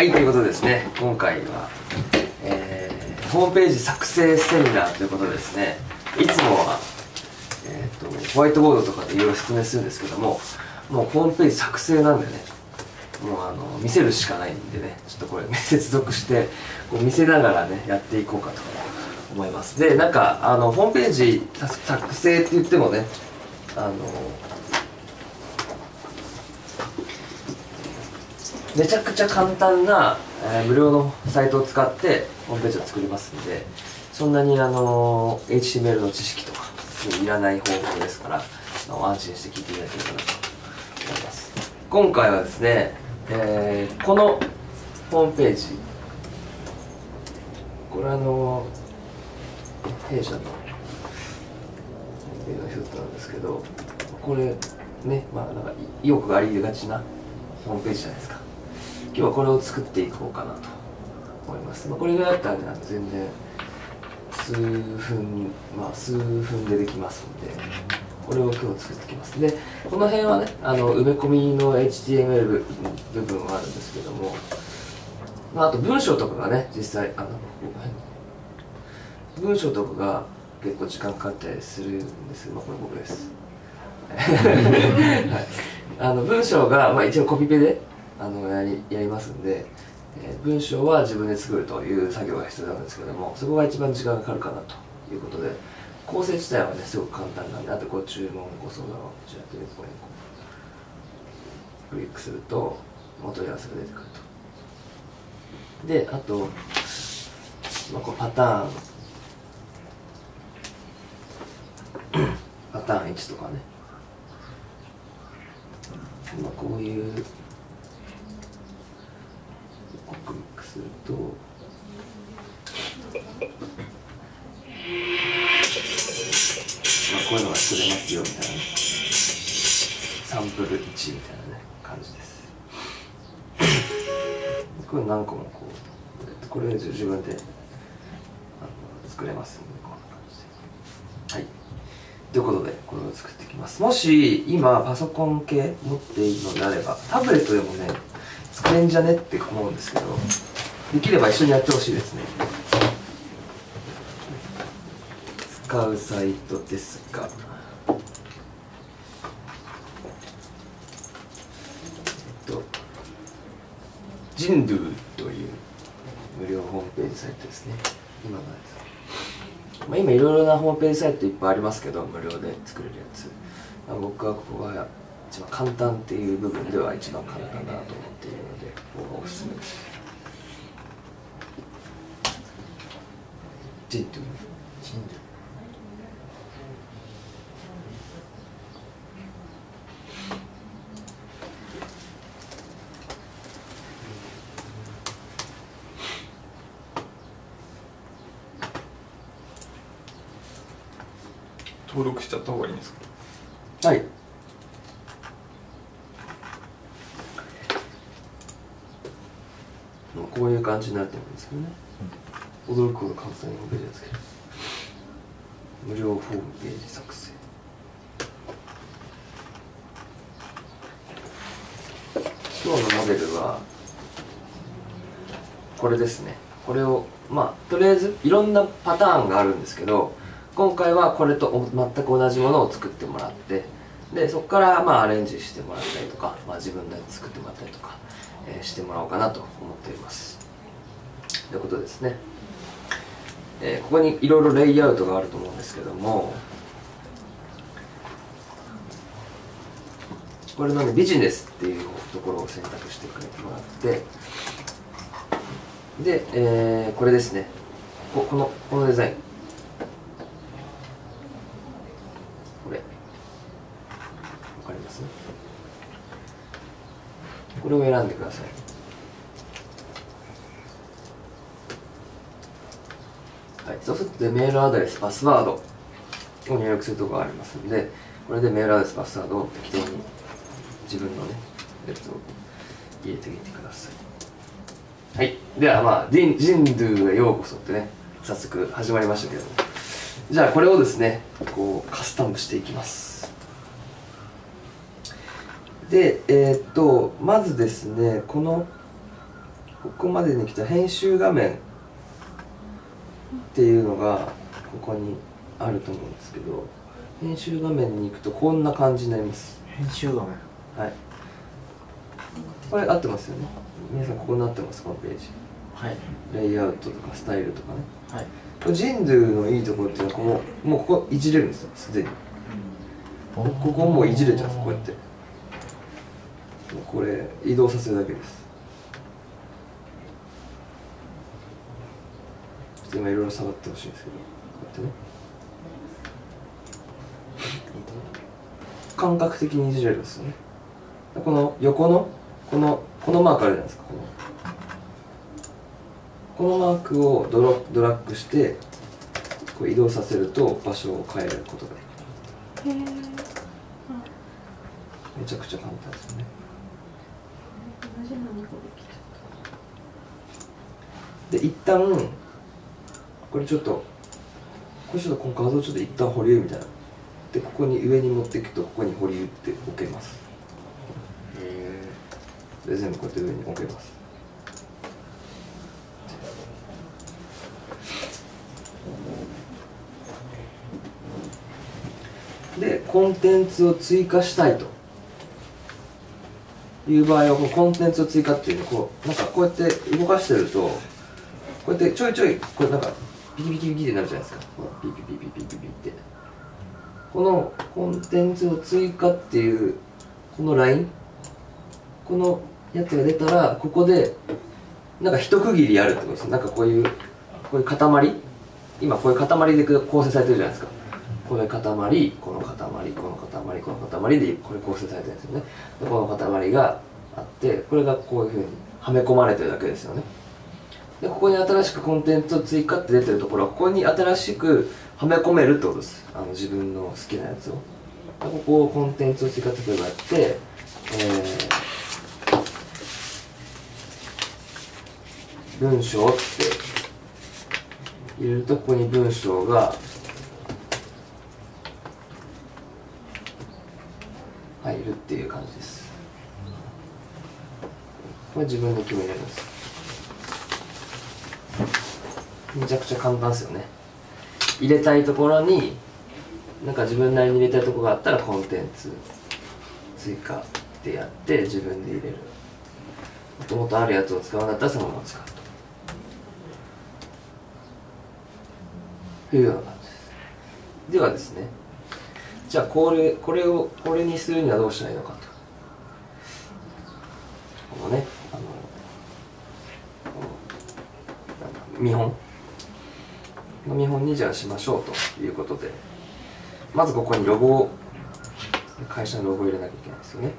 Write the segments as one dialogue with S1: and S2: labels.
S1: はいということですね。今回は、えー、ホームページ作成セミナーということですね。いつもは、えーと、ホワイトボードとかでいろいろ説明するんですけどももうホームページ作成なんでねもうあの見せるしかないんでねちょっとこれ、接続してこう見せながらねやっていこうかと思います。でなんかあのホームページ作成って言ってもねあのめちゃくちゃ簡単な、えー、無料のサイトを使ってホームページを作りますんでそんなにあの HTML の知識とかいらない方法ですから安心して聞いていただければなと思います。今回はですね、えー、このホームページこれあの弊社のページの一つなんですけどこれねまあなんか意欲がありがちなホームページじゃないですか。今日はこれを作っていこうかなと思います、まあ、これぐらいだったら、全然数分まあ数分でできますのでこれを今日作ってきます。でこの辺はねあの埋め込みの HTML 部分はあるんですけども、まあ、あと文章とかがね実際あの文章とかが結構時間かかったりするんですまあこれ僕です。はい、あの文章が、まあ、一応コピペであのやりやりますんで、えー、文章は自分で作るという作業が必要なんですけどもそこが一番時間がかかるかなということで構成自体はねすごく簡単なんであとご注文ご相談をこちらというこれクリックするとお問い合わせが出てくると。であと、まあ、こうパターン。パターン1とかね、まあ、こういうクリックすると。まあこういうのが作れますよみたいなサンプル1みたいなね感じです。これ何個もこうこれ自分であの作れますんでこんな感じで。はい。ということでこれを作っていきます。もし今パソコン系持っているのであればタブレットでもね作れんじゃねって思うんですけどできれば一緒にやってほしいですね使うサイトですがえっと人類という無料ホームページサイトですね今のやつ、まあ、今いろいろなホームページサイトいっぱいありますけど無料で作れるやつ、僕はここが一番簡単っていう部分では一番簡単だなと思っているのでここがおすすめですジントゥジントゥ
S2: 登録しちゃった方がいいんです
S1: か？はいこういう感じになると思うんですけどね、うん、驚くほど簡単にホームページをつける無料ホームページ作成。今日のモデルはこれですね。これをまあとりあえずいろんなパターンがあるんですけど今回はこれと全く同じものを作ってもらってでそこからまあアレンジしてもらったりとか、まあ、自分で作ってもらったりとかえしてもらおうかなと思っています。ということですね、えー、ここにいろいろレイアウトがあると思うんですけどもこれのねビジネスっていうところを選択してくれてもらってで、えー、これですね。ここのこのデザイン。これ。わかります？これを選んでくださいはい、そうするとメールアドレスパスワードを入力するところがありますのでこれでメールアドレスパスワードを適当に自分のねやつを入れてみてください。はい。ではまあ「人人ドゥへようこそ」ってね早速始まりましたけども。じゃあこれをですねこうカスタムしていきます。でえー、っとまずですねこのここまでに来た編集画面っていうのがここにあると思うんですけど編集画面に行くとこんな感じになります。
S3: 編集画面。
S1: はい。これ合ってますよね。皆さんここになってますこのページ。
S3: はい。
S1: レイアウトとかスタイルとかね。
S3: はい。
S1: これジンドゥのいいところっていうのはこのもうここいじれるんですよすでに。ここもういじれちゃうんですこうやって。これ移動させるだけですちょっと今いろいろ触ってほしいんですけど。こうやってね。感覚的にいじれるんですよね。この横のこのこのマークあるじゃないですかこの。このマークをドロドラッグしてこう移動させると場所を変えることができる。
S4: へえ
S1: めちゃくちゃ簡単ですよね。
S4: 同じの2個できちゃっ
S1: で一旦これちょっとこれちょっとこの画像ちょっと一旦保留みたいな。でここに上に持っていくとここに保留って置けます。
S3: へ
S1: で全部こうやって上に置けます。でコンテンツを追加したいと。いう場合はこのコンテンツを追加っていうのこうなんかこうやって動かしてるとこうやってちょいちょいこれなんかピキピキピキってなるじゃないですか。このピピピピピピピって。このコンテンツを追加っていうこのライン？このやつが出たらここでなんか一区切りやるってことです。なんかこういうこういう塊？今こういう塊で構成されてるじゃないですか。これ塊この塊この塊この塊でこれ構成されてるんですよね。この塊があってこれがこういうふうにはめ込まれてるだけですよね。でここに新しくコンテンツを追加って出てるところはここに新しくはめ込めるってことです。あの自分の好きなやつを。ここをコンテンツを追加例えばやってえー文章って入れるとここに文章が入るっていう感じです。これ自分で決めれるんです。めちゃくちゃ簡単ですよね。入れたいところになんか自分なりに入れたいところがあったらコンテンツ追加ってやって自分で入れる。もともとあるやつを使うんだったらそのまま使うと。いうような感じです。ではですねじゃあこれこれをこれにするにはどうしたらいいのかと。このねあの見本の見本にじゃあしましょうということでまずここにロゴを会社のロゴを入れなきゃいけないですよね。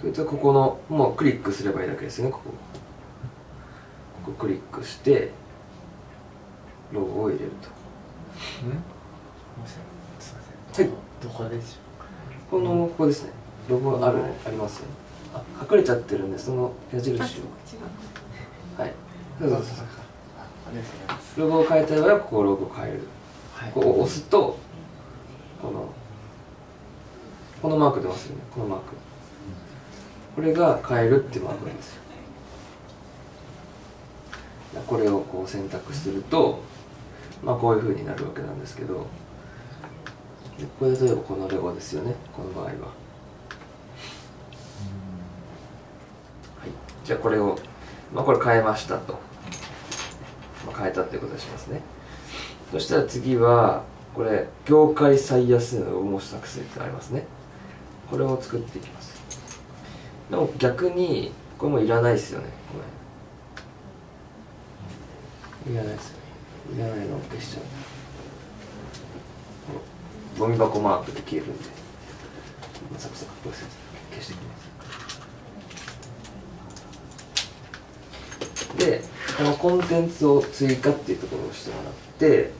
S1: それとここのもうクリックすればいいだけですよねここ。ここクリックしてロゴを入れると。はい。
S3: どこでし
S1: このここですね。ロゴあるありますよねあ隠れちゃってるんでその矢印を。はい。そうそうそロゴを変えたい場合はここロゴを変える。
S3: はい。
S1: ここを押すとこのこのマーク出ますよね。このマーク。これが変えるってマークなんですよ。これをこう選択するとまあこういう風になるわけなんですけど。でこれ例えばこのロゴですよね。この場合ははいじゃあこれをまあこれ変えましたと、まあ、変えたっていうことにしますね。そしたら次はこれ業界最安値の応募作成ってありますね。これを作っていきます。でも逆にこれもいらないですよね。これ。いらないですよね。いらないのを消しちゃう。ゴミ箱マークで消えるんで。サクサク消していきます。でこのコンテンツを追加っていうところを押してもらって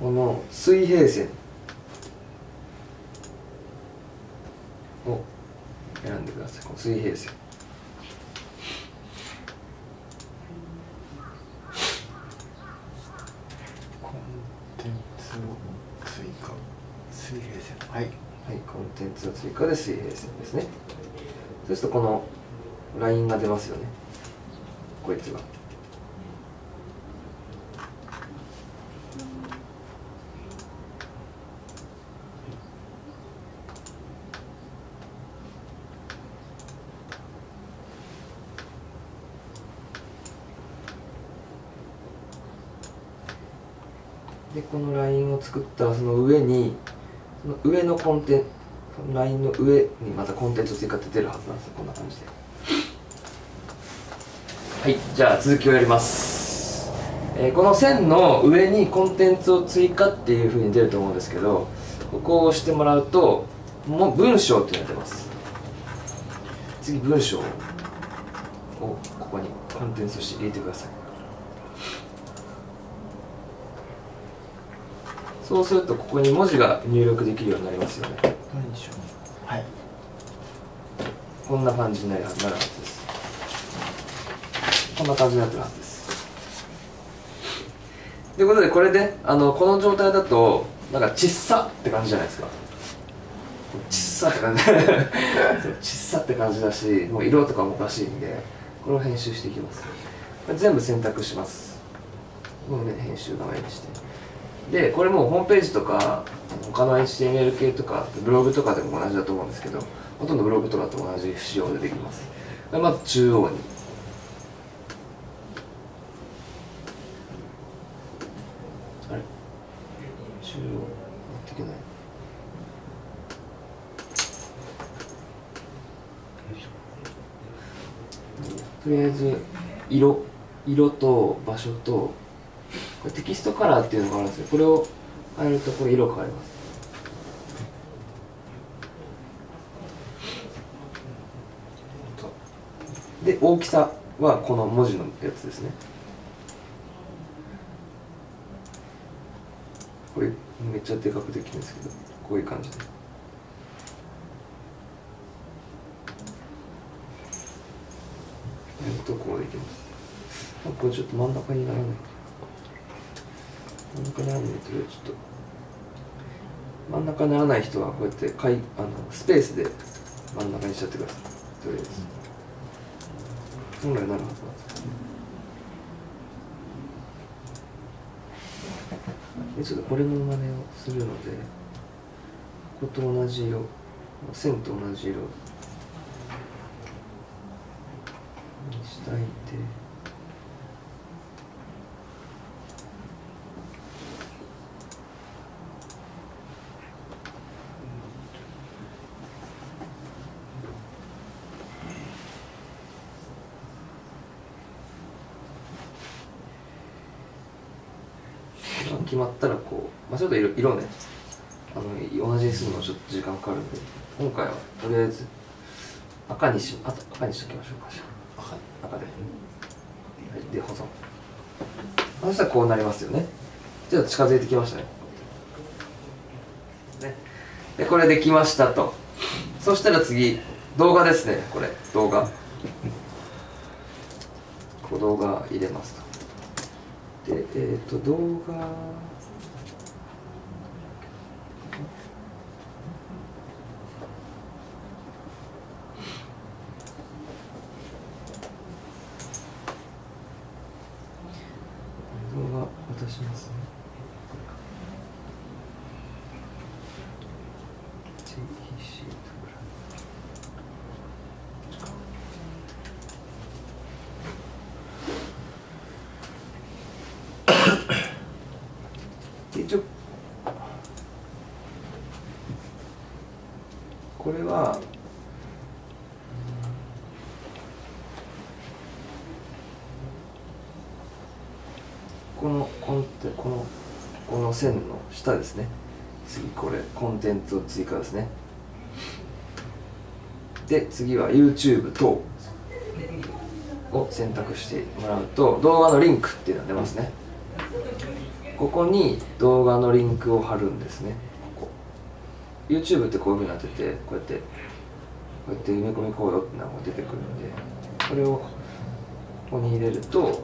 S1: この水平線を選んでください。この水平線。
S3: コンテンツを追加。水平線。線はい。
S1: はい、コンテンツの追加で水平線ですね。そうするとこのラインが出ますよね。こいつが。でこのラインを作ったらその上にその上のコンテンそのラインの上にまたコンテンツを追加って出るはずなんですよ。こんな感じで。はいじゃあ続きをやります、えーこの線の上にコンテンツを追加っていうふうに出ると思うんですけどここを押してもらうともう文章っていうのが出ます。次文章をここにコンテンツとして入れてください。そうするとここに文字が入力できるようになりますよね。
S3: はい。
S1: こんな感じになるはずですこんな感じになってるはずです。ということでこれであのこの状態だとなんかちっさって感じじゃないですか。ちっさって感じ。ちっさって感じだしもう色とかもおかしいんでこれを編集していきます。全部選択します。このね編集画面にして。でこれもうホームページとか他の HTML 系とかブログとかでも同じだと思うんですけどほとんどブログとかと同じ仕様でできます。まず中央に。中央持っていけない。とりあえず色色と場所とこれテキストカラーっていうのがあるんですよ。これを変えるとこれ色変わります。で大きさはこの文字のやつですねこれめっちゃでかくできるんですけどこういう感じで。やるとこうできます。あこれちょっと真ん中にならない真ん中にならないとちょっと。真ん中にならない人はこうやってかいあのスペースで真ん中にしちゃってください。とりあえず。本来なるはずなんですちょっとこれの真似をするのでここと同じ色線と同じ色にしたいて決まったらこう、まあ、ちょっと色色ね。あの同じにするのちょっと時間かかるんで。今回はとりあえず赤にしあ赤にしときましょうか。赤赤で、はい、で保存。そしたらこうなりますよね。ちょっと近づいてきましたね。ね。でこれできましたと。そしたら次動画ですねこれ。動画こう動画入れますとでえっ、と動画。動画渡しますね JEC とかで一応これはこのコンテこのこの線の下ですね。次これコンテンツを追加ですね。で次は YouTube 等を選択してもらうと動画のリンクっていうのが出ますね。ここに動画のリンクを貼るんですね。ここ。YouTube ってこういうふうになっててこうやってこうやって埋め込みこうよってのが出てくるんでこれをここに入れるとこ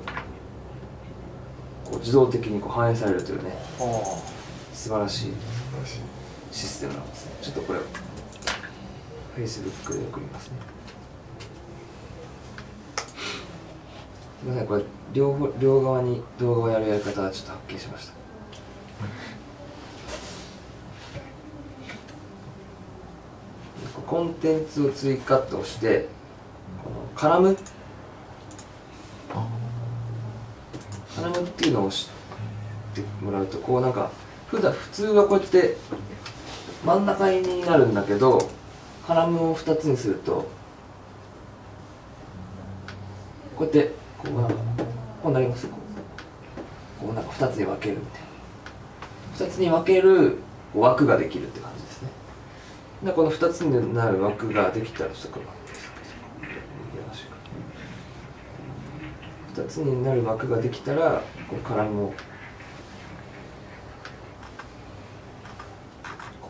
S1: う自動的にこう反映されるというね。素晴らしいシステムなんですね。ちょっとこれを Facebook で送りますね。すみませんこれ両方両側に動画をやるやり方はちょっと発見しました。コンテンツを追加と押してこのカラム？カラムっていうのを押してもらうとこうなんか普段普通はこうやって真ん中になるんだけどカラムを2つにするとこうやってこうなんかこうなりますこうこうなんか2つに分けるみたいな。2つに分ける枠ができるって感じですね。でこの2つになる枠ができたらちょっとこれ2つになる枠ができたらこうカラムを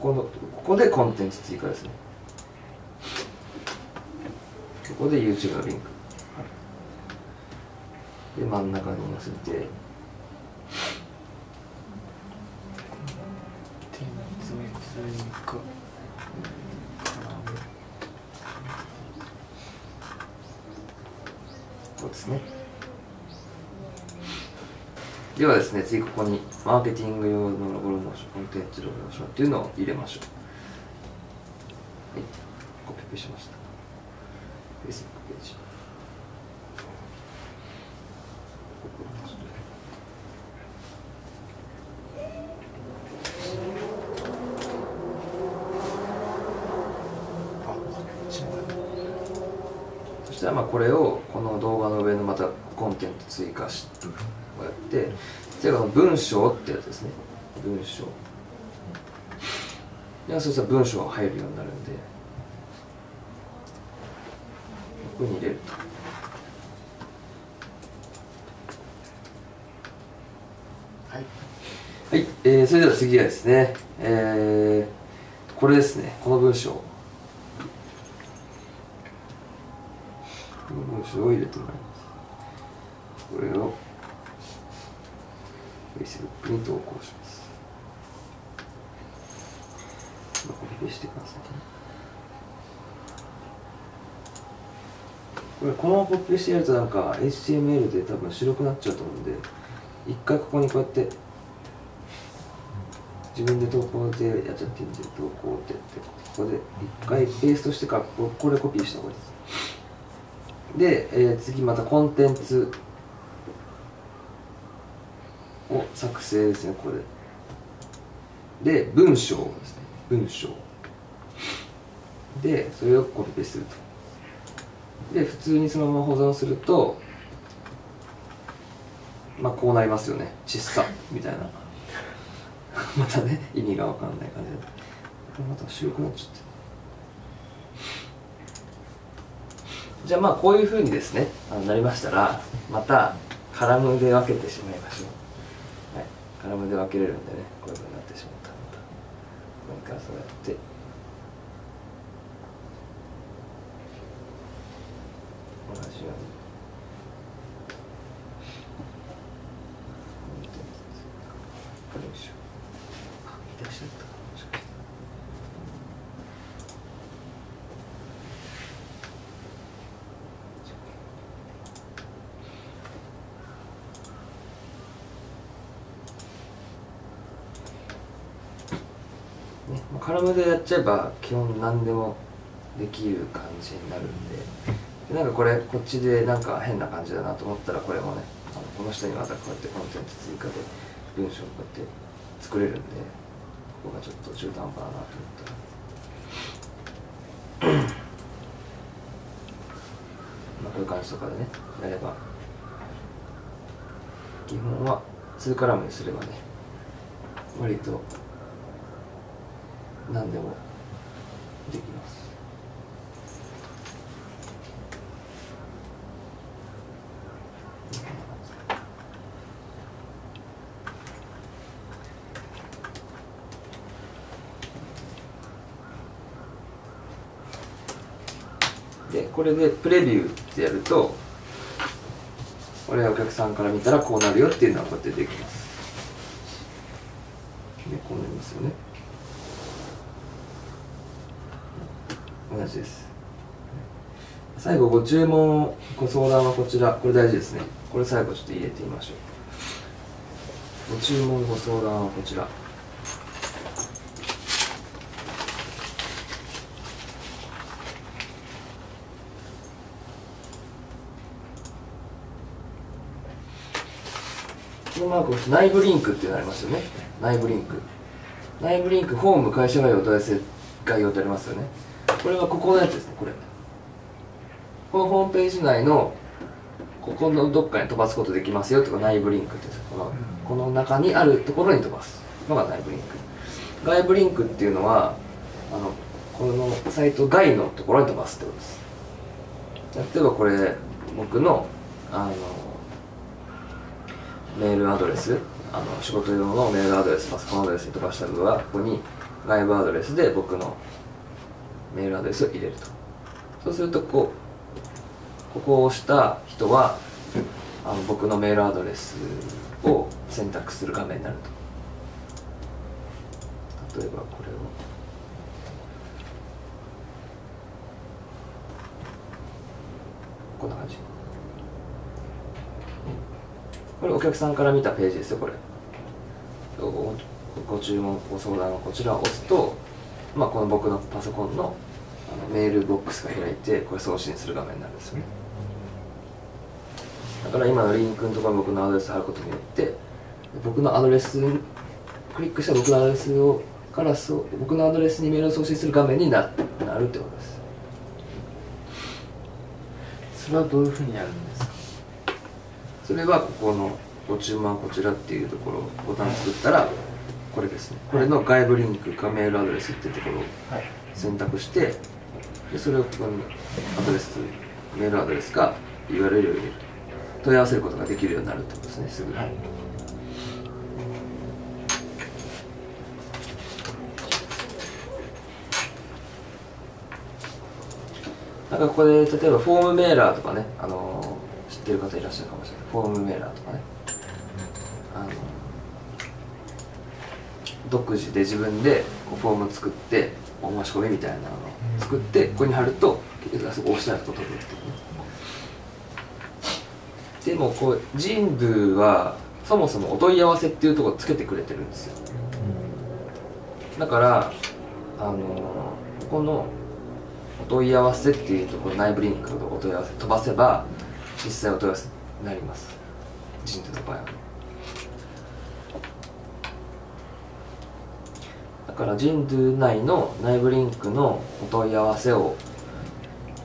S1: ここのここでコンテンツ追加ですね。ここで YouTube のリンク。で真ん中に載せて。こうですね。ではですね次ここにマーケティング用のロゴロモーションコンテンツロゴモーションっていうのを入れましょう。はい。コピペしました Facebook ページ
S3: あこっちも
S1: そしたらまあこれをこの動画の上のまたコンテンツ追加しこうやって次はこの文章ってやつですね。文章。いやそしたら文章が入るようになるんでここに入れると。
S3: はい。
S1: はい、えー、それでは次はですね、えー、これですね、この文章。この文章を入れてもらいます。これを Facebook に投稿します。コピペしてくださいね。これこのままコピペしてやるとなんか HTML で多分白くなっちゃうと思うんで一回ここにこうやって自分で投稿でやっちゃっていいんで投稿ってやってここで一回ペーストしてからここれコピーした方がいいですで、えー次またコンテンツを作成ですねこれ。で文章ですね。文章。でそれをコピペすると。で普通にそのまま保存するとまあこうなりますよね。小さ。みたいな。またね意味が分かんない感じでまた白くなっちゃって。じゃあまあこういうふうにですねあのなりましたらまたカラムで分けてしまいましょう。はいカラムで分けれるんでねこういうふうになってしまったらまたここにカーソルやって。同じようによいしょあ見出しだったかなもしかしてね、もうカラムでやっちゃえば基本何でもできる感じになるんで。でなんかこれこっちでなんか変な感じだなと思ったらこれもねあのこの下にまたこうやってコンテンツ追加で文章をこうやって作れるんでここがちょっと中途半端だなと思ったら。まあこういう感じとかでねやれば。基本は2カラムにすればね割と何でもできます。でこれでプレビューってやるとこれお客さんから見たらこうなるよっていうのはこうやってできます。でこうなりますよね。同じです。最後ご注文ご相談はこちら。これ大事ですね。これ最後ちょっと入れてみましょう。ご注文ご相談はこちら。このマーク内部リンクっていうのありますよね。内部リンク。内部リンクホーム会社概要お問い合わせ概要ってありますよね。これはここのやつですねこれ。このホームページ内のここのどっかに飛ばすことできますよとか内部リンクってこのこの中にあるところに飛ばすのが内部リンク。外部リンクっていうのはあのこのサイト外のところに飛ばすってことです。例えばこれ僕のあのメールアドレスあの仕事用のメールアドレスパソコンアドレスに飛ばした部はここに外部アドレスで僕のメールアドレスを入れると。そうするとこうここを押した人はあの僕のメールアドレスを選択する画面になると。例えばこれを。こんな感じ。これお客さんから見たページですよこれ。ご注文ご相談のこちらを押すと、まあ、この僕のパソコンのメールボックスが開いてこれ送信する画面になるんですよね。だから今のリンクのところに僕のアドレス貼ることによって僕のアドレスにクリックした僕のアドレスをからそう僕のアドレスにメールを送信する画面にななるってことです。
S3: それはどういうふうにやるんですか？
S1: それはここのご注文はこちらっていうところボタン作ったらこれですね。これの外部リンクかメールアドレスっていうところを
S3: はい。
S1: 選択してでそれをここにアドレスメールアドレスか URL を入れる問い合わせることができるようになるってことですねすぐ、
S3: はい。
S1: なんかここで例えばフォームメーラーとかね、あのー知ってる方いらっしゃるかもしれない。フォームメーラーとかね。あの独自で自分でフォーム作ってお申し込みみたいなのを作ってここに貼ると結局あそこ押したらと飛ぶっていうね。でもこう人部はそもそもお問い合わせっていうところをつけてくれてるんですよ。だからあのここのお問い合わせっていうところ内部リンクのお問い合わせ飛ばせば実際お問い合わせになります。人部の場合は。だから人部内の内部リンクのお問い合わせを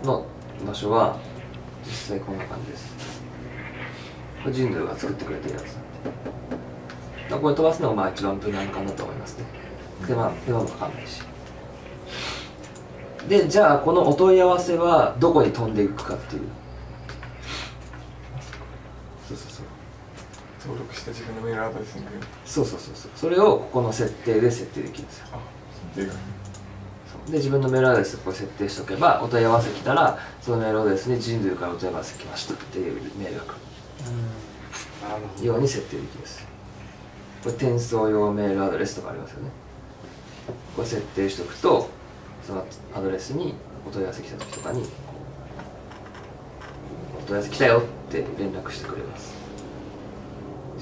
S1: の場所は実際こんな感じです。これ人類が作ってくれてるやつなんで。これ飛ばすのがまあ一番無難かなと思いますね。手間手間もかかんないし。でじゃあこのお問い合わせはどこに飛んでいくかっていうそうそう
S2: 登録した自分のメールアドレスに
S1: そうそうそうそう。それをここの設定で設定できるんですよ。
S2: あで
S1: 自分のメールアドレスをこう設定しておけばお問い合わせ来たらそのメールアドレスに人類からお問い合わせ来ましたっていうメールが来る。
S3: なるほど
S1: ように設定できます。これ転送用メールアドレスとかありますよね。これ設定しておくとそのアドレスにお問い合わせ来た時とかにお問い合わせ来たよって連絡してくれます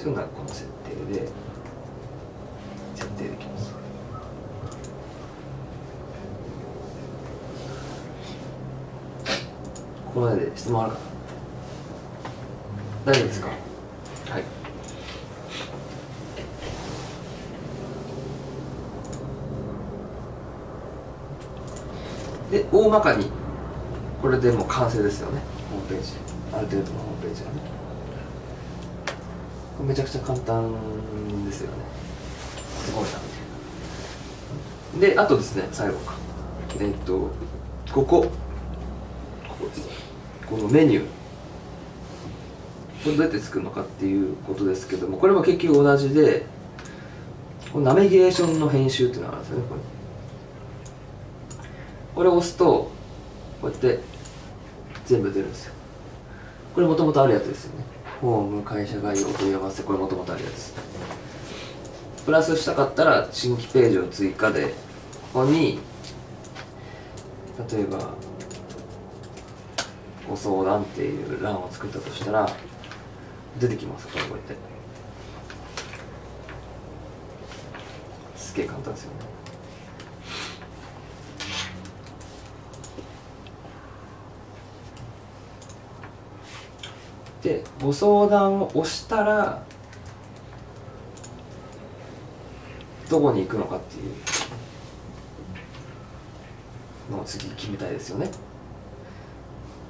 S1: そういうのがこの設定で設定できます。ここまでで質問ある大丈夫ですか？はい。で大まかにこれでもう完成ですよね。ホームページ。ある程度のホームページはねめちゃくちゃ簡単ですよね。すごいな。であとですね最後か。えっとここ。ここですね。このメニュー。これどうやって作るのかっていうことですけどもこれも結局同じでこのナビゲーションの編集っていうのがあるんですよねこれこれを押すとこうやって全部出るんですよ。これもともとあるやつですよね。ホーム会社概要問い合わせこれもともとあるやつ。プラスしたかったら新規ページを追加でここに例えばご相談っていう欄を作ったとしたら出てきますこれこうやって。すげえ簡単ですよね。でご相談を押したらどこに行くのかっていうのを次決めたいですよね。っ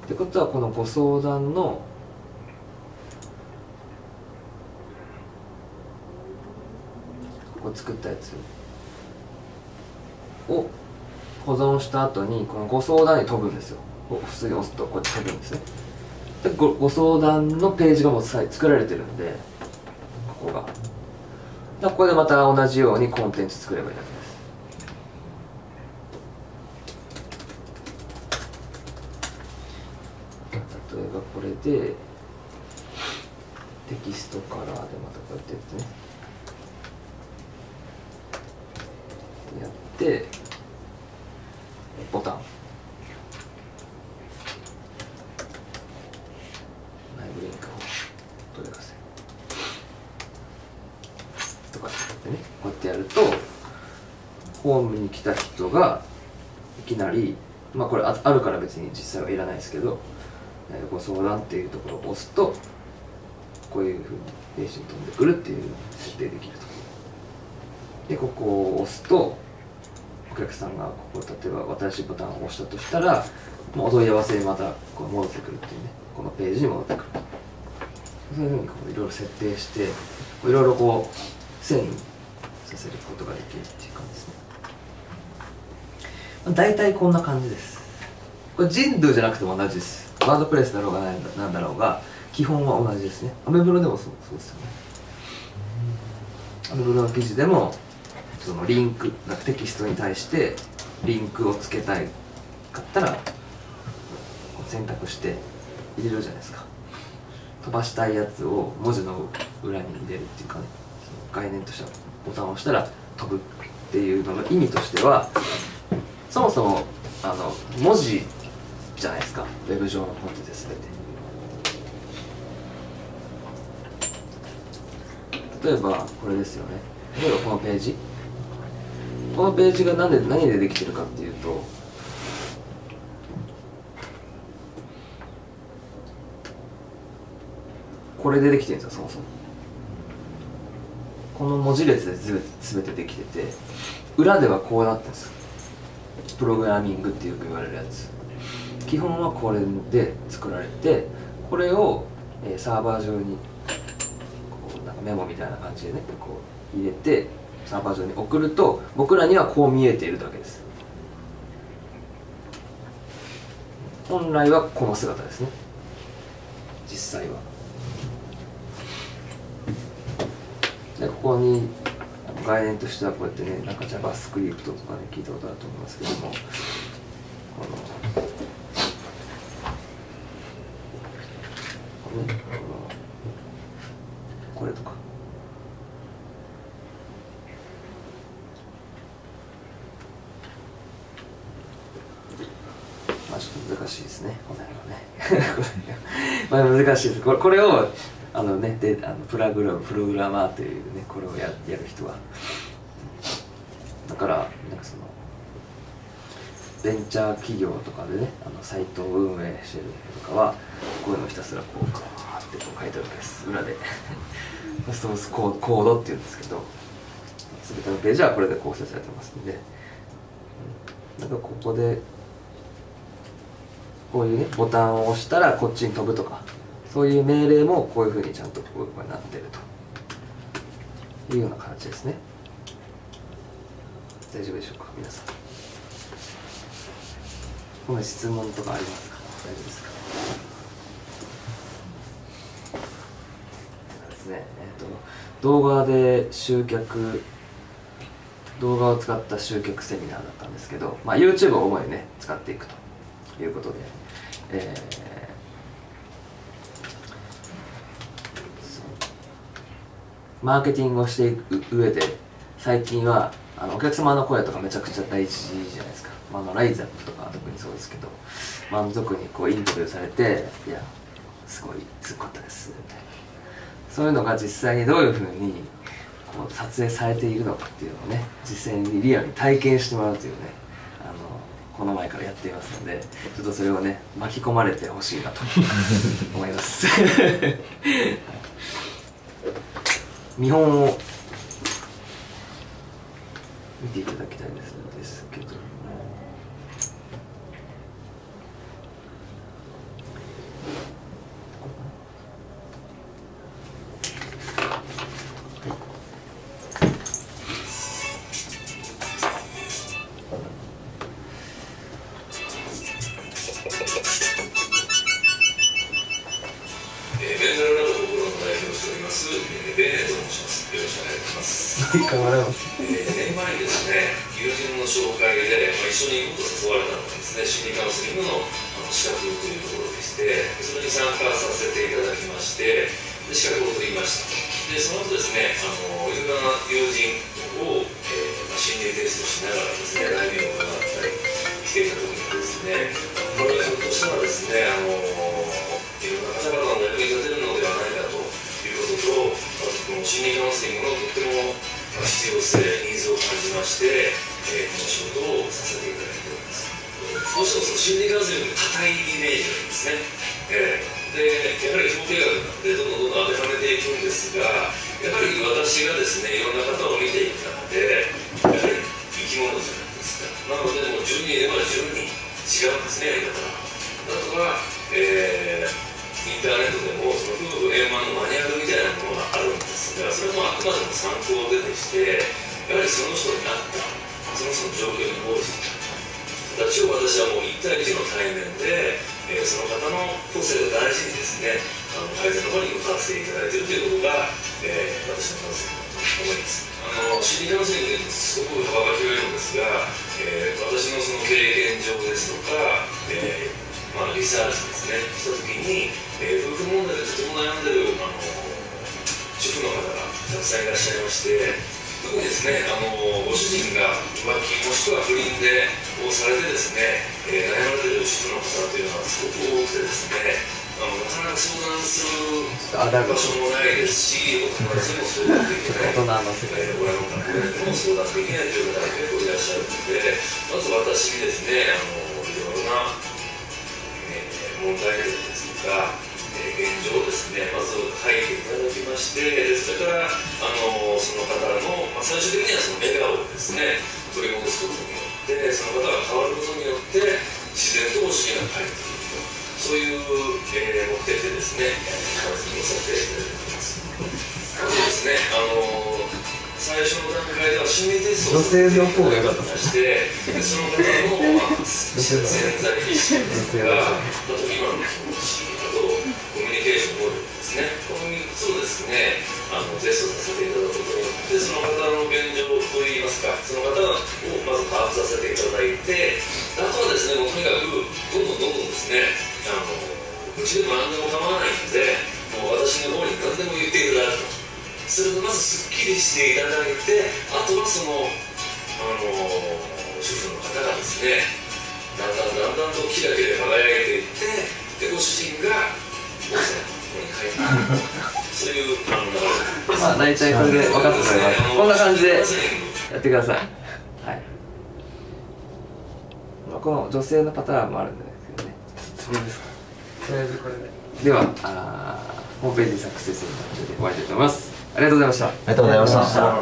S1: てことはこのご相談のここ作ったやつを保存した後にこのご相談に飛ぶんですよ。普通に押すとこうやって飛ぶんですね。ごご相談のページがもう作られてるんでここが。ここでまた同じようにコンテンツ作ればいいだけです。例えばこれでテキストカラーでまたこうやってやってねやってボタン内部リンクを取り出せとかってねこうやってやるとホームに来た人がいきなりまあこれああるから別に実際はいらないですけど、えーご相談っていうところを押すとこういうふうにページに飛んでくるっていう設定できると。でここを押すとお客さんがここ例えば新しいボタンを押したとしたらもうお問い合わせにまたこう戻ってくるっていうねこのページに戻ってくるそういうふうにこういろいろ設定していろいろこう遷移させることができるっていう感じですね。大体こんな感じです。これ人道じゃなくても同じです。ワードプレスだろうがなんだろうが基本は同じですね。アメブロでもそうそうですよね。アメブロの記事でもそのリンクなんかテキストに対してリンクをつけたいかったら選択して入れるじゃないですか。飛ばしたいやつを文字の裏に入れるっていうかね。概念としてはボタンを押したら飛ぶっていうのの意味としてはそもそもあの文字じゃないですか。ウェブ上のコンテンツ全て。例えばこれですよね。例えばこのページ。このページが何で何でできてるかっていうとこれでできてるんですよそもそも。この文字列で全て全てできてて裏ではこうなってるんですプログラミングってよく言われるやつ。基本はこれで作られてこれを、えーサーバー上にこうなんかメモみたいな感じでねこう入れてサーバー上に送ると僕らにはこう見えているだけです。本来はこの姿ですね。実際は。でここに概念としてはこうやってねなんか JavaScript とかで聞いたことあると思いますけどもこのこのねこのこれとか。まあちょっと難しいですねこの辺はね。まあ難しいです。これこれをあのねであのプラグラムプログラマーというねこれをややる人は。だからなんかそのベンチャー企業とかでねあのサイトを運営してる人とかはこういうのをひたすらこうガーってこう書いてるわけです。裏で。ソースコードコードっていうんですけど。全てのページはこれで構成されてますんで。なんかここでこういうねボタンを押したらこっちに飛ぶとか。そういう命令もこういうふうにちゃんとこうこうなってると。いうような形ですね。大丈夫でしょうか皆さん。この質問とかありますか？大丈夫ですか？ですね。えっ、と動画で集客動画を使った集客セミナーだったんですけど、まあ、YouTube を主にね使っていくということで、えーそうマーケティングをしていく上で最近はあのお客様の声とかめちゃくちゃ大事じゃないですか。まあ、あのライズアップとか特にそうですけど満足にこうインタビューされて「いやすごいすごかったです」みたいな。そういうのが実際にどういうふうにこう撮影されているのかっていうのをね実際にリアルに体験してもらうというねあのこの前からやっていますのでちょっとそれをね巻き込まれてほしいなと思います。見本を見ていただきたいです
S5: ね。ね、心理カウンセリングの資格というところでして、それに参加させていただきまして、で資格を取りました。で、その後ですね、あの有名な友人を、えーまあ、心理テストしながらですね、悩みを伺ったりしていた時にですね、これはひょっとしたらですね、あのいろんな方々の役に立てるのではないかということと、あこの心理カウンセリングのとってもまあ必要性、ニーズを感じまして、えーこの仕事をさせていただいております。どうその心理カウンセリングって硬いイメージなんですね。えーで、やはり統計学なんでどんどんどんどん当てはめていくんですが、やはり私がですね、いろんな方を見ていく中で、やはり生き物じゃないですか。なので、もう10人いれば10人違うんですね、やり方が。あとは、えーインターネットでもその夫婦円満のマニュアルみたいなものがあるんですがそれもあくまでも参考ででしてやはりその人に合ったその人の状況に応じた形を私はもう1対1の対面で、えーその方の個性を大事にですねあの改善の方に向かっていただいているということが、えー私のカウンセリングだと思います。あの心理カウンセリングすごく幅が広いのですが、えー私のその経験上ですとか、えーまあ、リサーチですねした時に、えー夫婦問題でとても悩んでるあの主婦の方がたくさんいらっしゃいまして特にですね。あのご主人が浮気もしくは不倫でをされてですね、えー悩まれてる主婦の方というのはすごく多くてですねあのなかなか相談する場所もないですしお友達にも相談できないえー親の学校でも相談できないという方が結構いらっしゃるのでまず私にですねあのいろいろなえー問題ですとか、えー現状をですねまず書いていただきましてでそれからあのその方の、まあ、最終的にはその笑顔をですね取り戻すことによってその方が変わることによって自然とお尻が返ってくると。そういう、えー目的でですねカウンセリングをさせていただいてます。あとですねあの最初の段階では心理テストを
S1: 女性の方が良かった
S5: ましてでその方の、まあ、潜在意識ですとか、あと今の気持ち、ですね、この3つをですね、あのテストさせていただくことによって、その方の現状といいますか、その方をまず把握させていただいて、あとはですね、もうとにかく、どんどんどんどんですね、あのうちでも何でも構わないので、もう私の方に何でも言っていただくと。それでまずすっきりしていただいてあとはそのあの主婦の方がですねだんだんだんだんとキラキラ輝いていってでご主人が
S1: まあ大体これで分かったと思い。ますこんな感じでやってください。はい、まあ、この女性のパターンもあるんですけどね
S3: それですかとりあえずこれで
S1: ではあーホームページ作成するので終わりた。いと思いますありがとうございました。
S6: ありがとうございました。
S4: あ